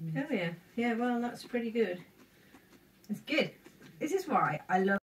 minutes. Oh yeah, yeah. Well, that's pretty good. It's good. This is why I love.